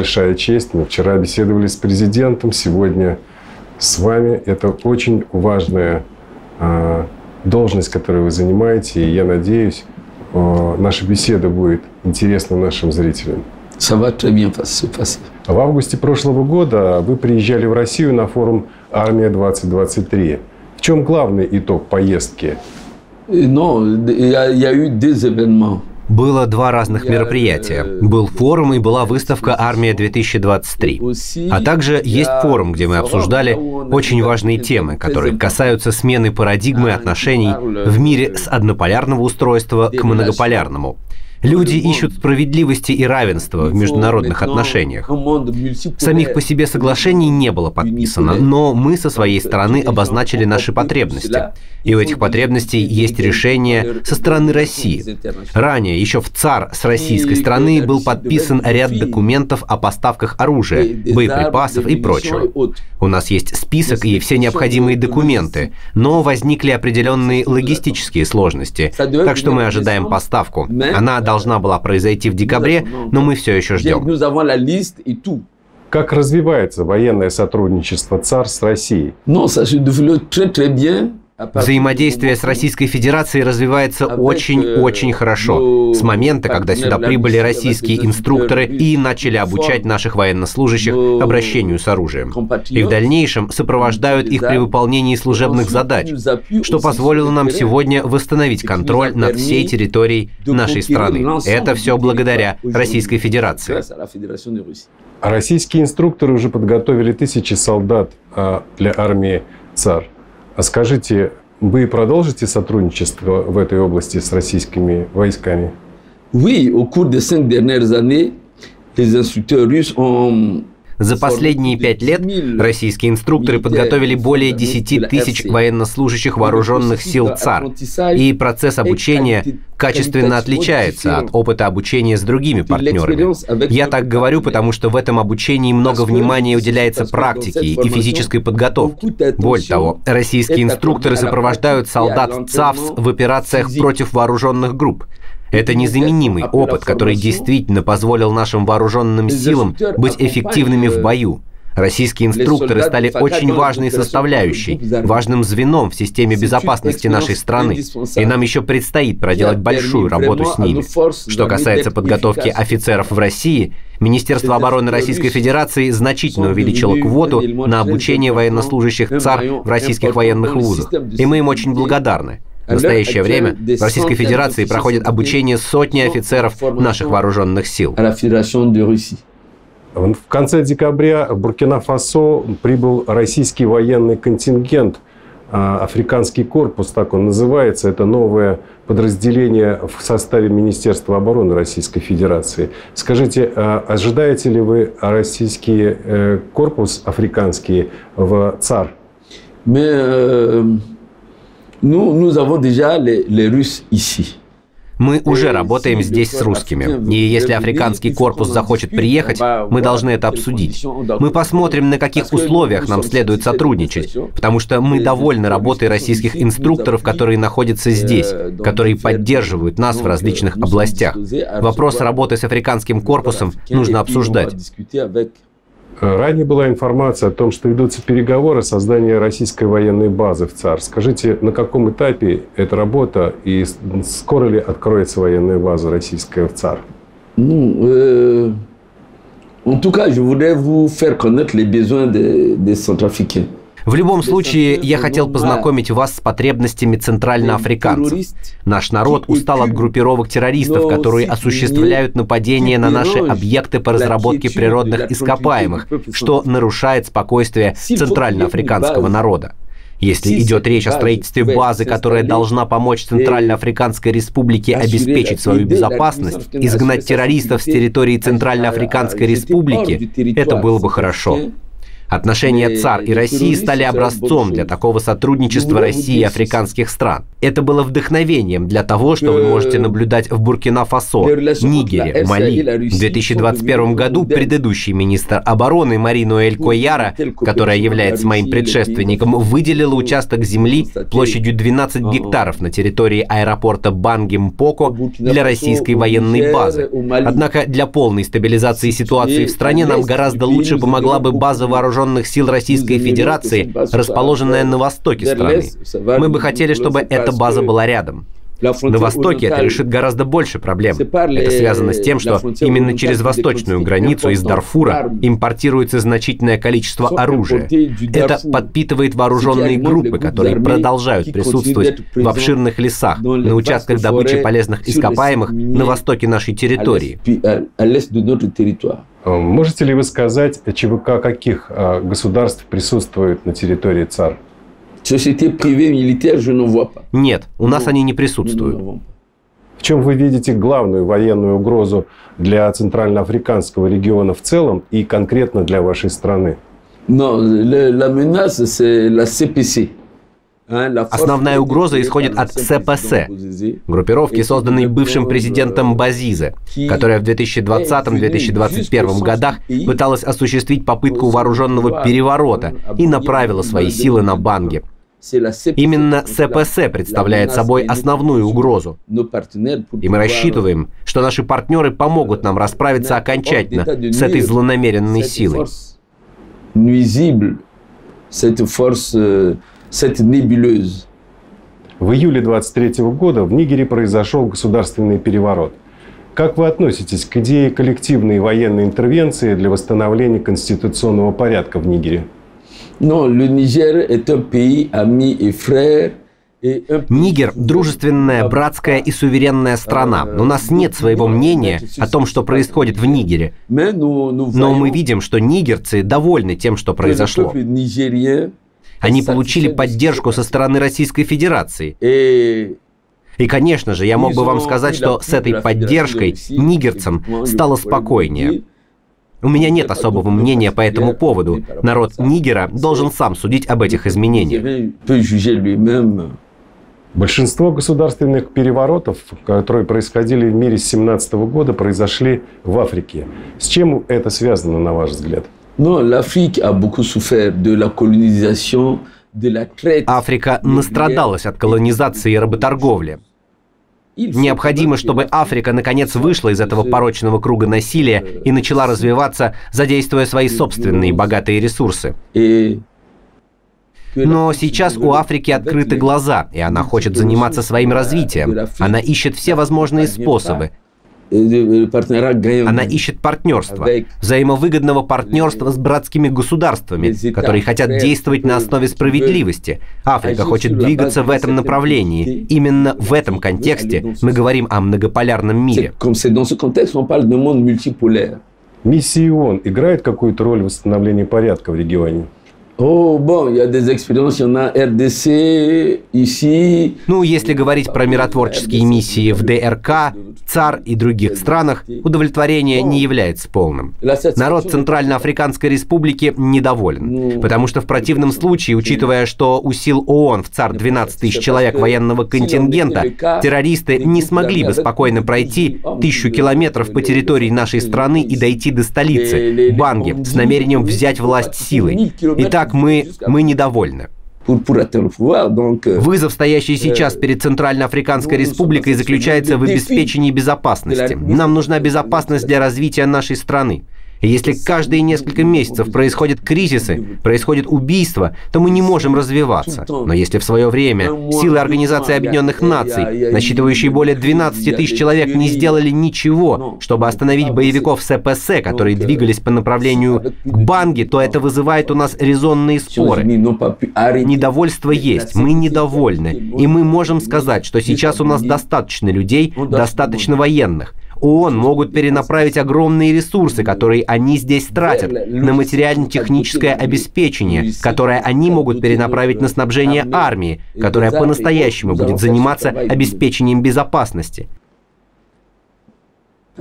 Большая честь. Мы вчера беседовали с президентом, сегодня с вами. Это очень важная э, должность, которую вы занимаете. И я надеюсь, э, наша беседа будет интересна нашим зрителям. Passer. В августе прошлого года вы приезжали в Россию на форум «Армия-2023». В чем главный итог поездки? Non, il y, a, il y a eu deux événements. Было два разных мероприятия. Был форум и была выставка «Армия-2023». А также есть форум, где мы обсуждали очень важные темы, которые касаются смены парадигмы отношений в мире с однополярного устройства к многополярному. Люди ищут справедливости и равенства в международных отношениях. Самих по себе соглашений не было подписано, но мы со своей стороны обозначили наши потребности. И у этих потребностей есть решение со стороны России. Ранее, еще в ЦАР с российской стороны был подписан ряд документов о поставках оружия, боеприпасов и прочего. У нас есть список и все необходимые документы, но возникли определенные логистические сложности, так что мы ожидаем поставку. Она должна была произойти в декабре, но мы все еще ждем. Как развивается военное сотрудничество ЦАР с Россией? Взаимодействие с Российской Федерацией развивается очень-очень хорошо. С момента, когда сюда прибыли российские инструкторы и начали обучать наших военнослужащих обращению с оружием. И в дальнейшем сопровождают их при выполнении служебных задач, что позволило нам сегодня восстановить контроль над всей территорией нашей страны. Это все благодаря Российской Федерации. Российские инструкторы уже подготовили тысячи солдат а, для армии ЦАР. А скажите, вы продолжите сотрудничество в этой области с российскими войсками? Oui, au cours des cinq dernières années, les instructeurs russes ont за последние пять лет российские инструкторы подготовили более 10 тысяч военнослужащих вооруженных сил ЦАР, и процесс обучения качественно отличается от опыта обучения с другими партнерами. Я так говорю, потому что в этом обучении много внимания уделяется практике и физической подготовке. Более того, российские инструкторы сопровождают солдат ЦАВС в операциях против вооруженных групп. Это незаменимый опыт, который действительно позволил нашим вооруженным силам быть эффективными в бою. Российские инструкторы стали очень важной составляющей, важным звеном в системе безопасности нашей страны, и нам еще предстоит проделать большую работу с ними. Что касается подготовки офицеров в России, Министерство обороны Российской Федерации значительно увеличило квоту на обучение военнослужащих ЦАР в российских военных вузах, и мы им очень благодарны. В настоящее время в Российской Федерации проходит обучение сотни офицеров наших вооруженных сил. В конце декабря в Буркина-Фасо прибыл российский военный контингент, а, Африканский корпус, так он называется. Это новое подразделение в составе Министерства обороны Российской Федерации. Скажите, а ожидаете ли вы российский э, корпус африканский в ЦАР? Мы Nous, nous avons déjà les, les Russes ici. Мы уже работаем здесь с русскими. И если африканский корпус захочет приехать, мы должны это обсудить. Мы посмотрим, на каких условиях нам следует сотрудничать, потому что мы довольны работой российских инструкторов, которые находятся здесь, которые поддерживают нас в различных областях. Вопрос работы с африканским корпусом нужно обсуждать. Ранее была информация о том, что ведутся переговоры о создании российской военной базы в ЦАР. Скажите, на каком этапе эта работа и скоро ли откроется военная база российская в ЦАР? Ну, euh, en tout cas, je voudrais vous faire connaître les besoins des, des centrafricains. В любом случае, я хотел познакомить вас с потребностями центральноафриканцев. Наш народ устал от группировок террористов, которые осуществляют нападения на наши объекты по разработке природных ископаемых, что нарушает спокойствие центральноафриканского народа. Если идет речь о строительстве базы, которая должна помочь Центральноафриканской Республике обеспечить свою безопасность, изгнать террористов с территории Центральноафриканской Республики, это было бы хорошо. Отношения ЦАР и России стали образцом для такого сотрудничества России и африканских стран. Это было вдохновением для того, что вы можете наблюдать в Буркина-Фасо, Нигере, Мали. В 2021 году предыдущий министр обороны Марину Эль Койяра, которая является моим предшественником, выделила участок земли площадью 12 гектаров на территории аэропорта Банги-Мпоко для российской военной базы. Однако для полной стабилизации ситуации в стране нам гораздо лучше помогла бы база вооруженных вооруженных сил Российской Федерации, расположенная на востоке страны. Мы бы хотели, чтобы эта база была рядом. На Востоке это решит гораздо больше проблем. Это связано с тем, что именно через восточную границу из Дарфура импортируется значительное количество оружия. Это подпитывает вооруженные группы, которые продолжают присутствовать в обширных лесах, на участках добычи полезных ископаемых на востоке нашей территории. Э, можете ли вы сказать, ЧВК каких э, государств присутствует на территории ЦАР? Нет, у нас они не присутствуют. В чем вы видите главную военную угрозу для Центральноафриканского региона в целом и конкретно для вашей страны? Но la menace, c'est la CPC. Основная угроза исходит от СПС, группировки, созданной бывшим президентом Базизе, которая в 2020-2021 годах пыталась осуществить попытку вооруженного переворота и направила свои силы на Банги. Именно СПС представляет собой основную угрозу. И мы рассчитываем, что наши партнеры помогут нам расправиться окончательно с этой злонамеренной силой nébuleuse. В июле 23 года в Нигере произошел государственный переворот. Как вы относитесь к идее коллективной военной интервенции для восстановления конституционного порядка в Нигере? Non, le Niger est un pays ami et frère Нигер – дружественная, братская и суверенная страна. У нас нет своего мнения о том, что происходит в Нигере. Но мы видим, что нигерцы довольны тем, что произошло. Они получили поддержку со стороны Российской Федерации. И, конечно же, я мог бы вам сказать, что с этой поддержкой нигерцам стало спокойнее. У меня нет особого мнения по этому поводу. Народ Нигера должен сам судить об этих изменениях. Большинство государственных переворотов, которые происходили в мире с 17 года, произошли в Африке. С чем это связано, на ваш взгляд? Африка настрадалась от колонизации и работорговли. Необходимо, чтобы Африка наконец вышла из этого порочного круга насилия и начала развиваться, задействуя свои собственные богатые ресурсы. Но сейчас у Африки открыты глаза, и она хочет заниматься своим развитием. Она ищет все возможные способы, она ищет партнерства, взаимовыгодного партнерства с братскими государствами, которые хотят действовать на основе справедливости. Африка хочет двигаться в этом направлении. Именно в этом контексте мы говорим о многополярном мире. Миссия ООН играет какую-то роль в восстановлении порядка в регионе? Oh, bon, y a des expériences, y en a RDC, ici. Ну, если говорить про миротворческие миссии в ДРК, ЦАР и других странах, удовлетворение не является полным. Народ Центральноафриканской Республики недоволен, потому что в противном случае, учитывая, что у сил ООН в ЦАР 12 тысяч человек военного контингента, террористы не смогли бы спокойно пройти тысячу километров по территории нашей страны и дойти до столицы, Банги, с намерением взять власть силой. Итак, так мы, мы недовольны. Euh, Вызов, стоящий сейчас перед Центральноафриканской Республикой, заключается в обеспечении безопасности. Нам нужна безопасность для развития нашей страны. Если каждые несколько месяцев происходят кризисы, происходит убийство, то мы не можем развиваться. Но если в свое время силы Организации Объединенных Наций, насчитывающие более 12 тысяч человек, не сделали ничего, чтобы остановить боевиков СПС, которые двигались по направлению к Банге, то это вызывает у нас резонные споры. Недовольство есть, мы недовольны. И мы можем сказать, что сейчас у нас достаточно людей, достаточно военных. ООН могут перенаправить огромные ресурсы, которые они здесь тратят, на материально-техническое обеспечение, которое они могут перенаправить на снабжение армии, которая по-настоящему будет заниматься обеспечением безопасности.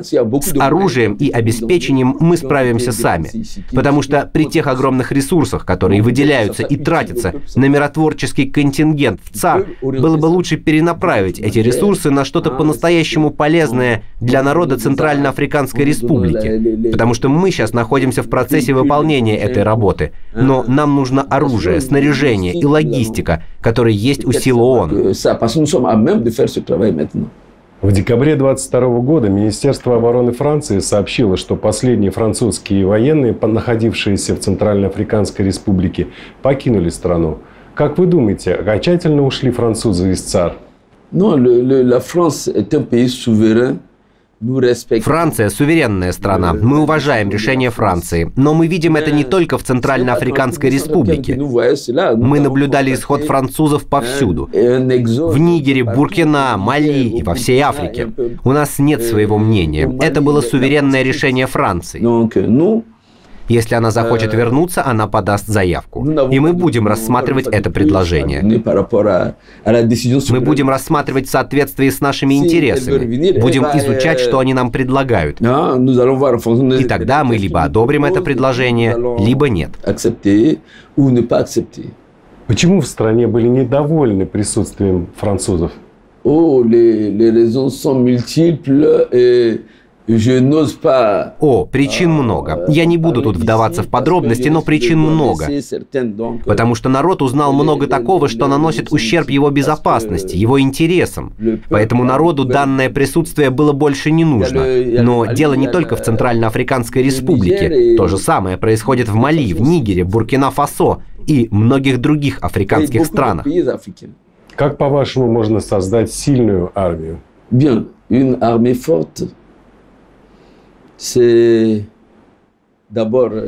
С оружием и обеспечением мы справимся сами, потому что при тех огромных ресурсах, которые выделяются и тратятся на миротворческий контингент в ЦАР, было бы лучше перенаправить эти ресурсы на что-то по-настоящему полезное для народа Центральноафриканской Республики, потому что мы сейчас находимся в процессе выполнения этой работы, но нам нужно оружие, снаряжение и логистика, которые есть у сил ООН. В декабре 22 года Министерство обороны Франции сообщило, что последние французские военные, находившиеся в Центральноафриканской республике, покинули страну. Как вы думаете, окончательно ушли французы из ЦАР? Non, le, le, la France est un pays souverain Франция – суверенная страна. Мы уважаем решение Франции. Но мы видим это не только в Центральноафриканской Республике. Мы наблюдали исход французов повсюду. В Нигере, Буркина, Мали и во всей Африке. У нас нет своего мнения. Это было суверенное решение Франции. Если она захочет вернуться, она подаст заявку. И мы будем рассматривать это предложение. Мы будем рассматривать в соответствии с нашими интересами. Будем изучать, что они нам предлагают. И тогда мы либо одобрим это предложение, либо нет. Почему в стране были недовольны присутствием французов? Oh, les, les raisons sont multiples et о, причин много. Я не буду тут вдаваться в подробности, но причин много. Потому что народ узнал много такого, что наносит ущерб его безопасности, его интересам. Поэтому народу данное присутствие было больше не нужно. Но дело не только в Центральноафриканской Республике. То же самое происходит в Мали, в Нигере, Буркина-Фасо и многих других африканских странах. Как, по-вашему, можно создать сильную армию? Bien, une armée forte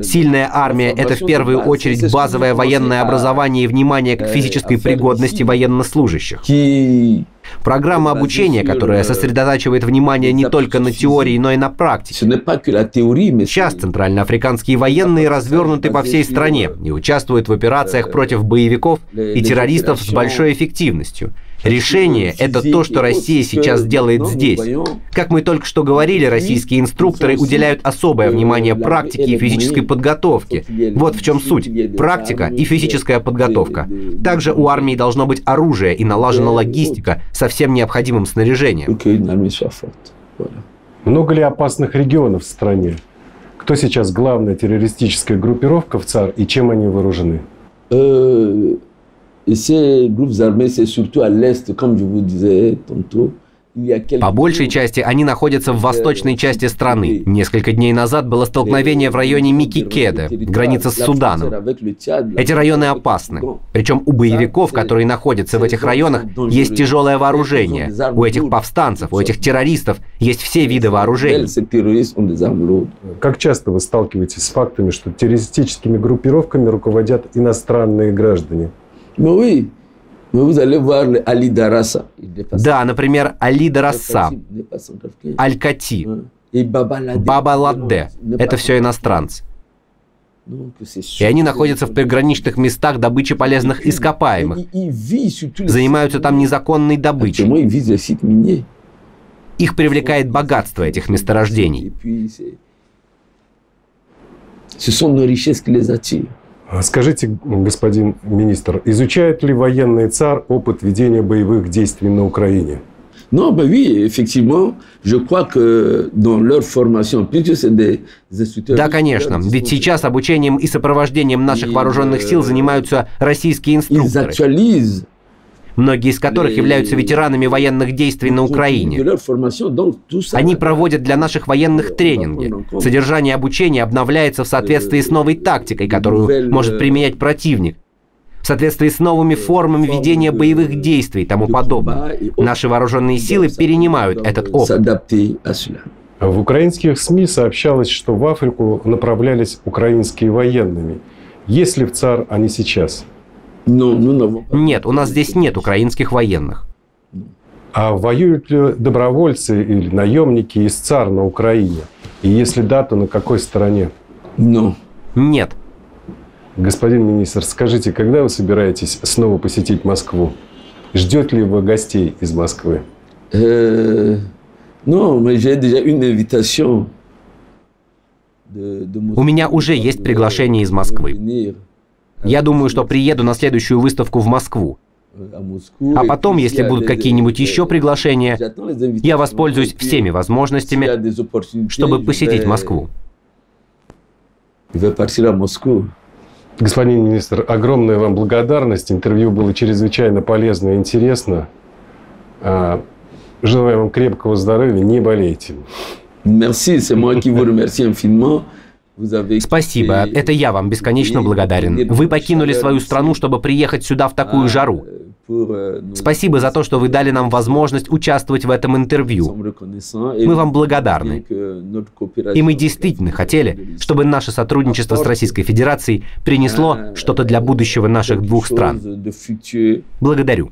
Сильная армия – это в первую очередь базовое военное образование и внимание к физической пригодности военнослужащих. Программа обучения, которая сосредотачивает внимание не только на теории, но и на практике. Сейчас центральноафриканские военные развернуты по всей стране и участвуют в операциях против боевиков и террористов с большой эффективностью. Решение – это то, что Россия сейчас делает здесь. Как мы только что говорили, российские инструкторы уделяют особое внимание практике и физической подготовке. Вот в чем суть. Практика и физическая подготовка. Также у армии должно быть оружие и налажена логистика со всем необходимым снаряжением. Много ли опасных регионов в стране? Кто сейчас главная террористическая группировка в ЦАР и чем они вооружены? Et ces groupes armés, c'est surtout à l'est, comme je vous disais tantôt. По большей части они находятся в восточной части страны. Несколько дней назад было столкновение в районе Микикеда, граница с Суданом. Эти районы опасны. Причем у боевиков, которые находятся в этих районах, есть тяжелое вооружение. У этих повстанцев, у этих террористов есть все виды вооружений. Как часто вы сталкиваетесь с фактами, что террористическими группировками руководят иностранные граждане? Mais oui, mais vous allez voir le Ali Darassa. Да, например, Али Дараса, Аль-Кати, Баба Ладде. Это все иностранцы. И они находятся в приграничных местах добычи полезных ископаемых. Занимаются там незаконной добычей. Их привлекает богатство этих месторождений. Ce sont nos richesses qui les attirent. А скажите, господин министр, изучает ли военный ЦАР опыт ведения боевых действий на Украине? Non, ben oui, effectivement, je crois que dans leur formation, puisque c'est des instructeurs... Да, конечно, ведь сейчас обучением и сопровождением наших вооруженных сил занимаются российские инструкторы многие из которых являются ветеранами военных действий на Украине. Они проводят для наших военных тренинги. Содержание обучения обновляется в соответствии с новой тактикой, которую может применять противник, в соответствии с новыми формами ведения боевых действий и тому подобное. Наши вооруженные силы перенимают этот опыт. В украинских СМИ сообщалось, что в Африку направлялись украинские военные. Есть ли в ЦАР они сейчас? Нет, у нас здесь нет украинских военных. А воюют ли добровольцы или наемники из ЦАР на Украине? И если да, то на какой стороне? Ну. Нет. Господин министр, скажите, когда вы собираетесь снова посетить Москву? Ждет ли вы гостей из Москвы? Э, déjà une invitation. У меня уже есть приглашение из Москвы. Я думаю, что приеду на следующую выставку в Москву. А потом, если будут какие-нибудь еще приглашения, я воспользуюсь всеми возможностями, чтобы посетить Москву. Господин министр, огромная вам благодарность. Интервью было чрезвычайно полезно и интересно. А, желаю вам крепкого здоровья, не болейте. Merci, c'est moi qui vous remercie infiniment. Спасибо, это я вам бесконечно благодарен. Вы покинули свою страну, чтобы приехать сюда в такую жару. Спасибо за то, что вы дали нам возможность участвовать в этом интервью. Мы вам благодарны. И мы действительно хотели, чтобы наше сотрудничество с Российской Федерацией принесло что-то для будущего наших двух стран. Благодарю.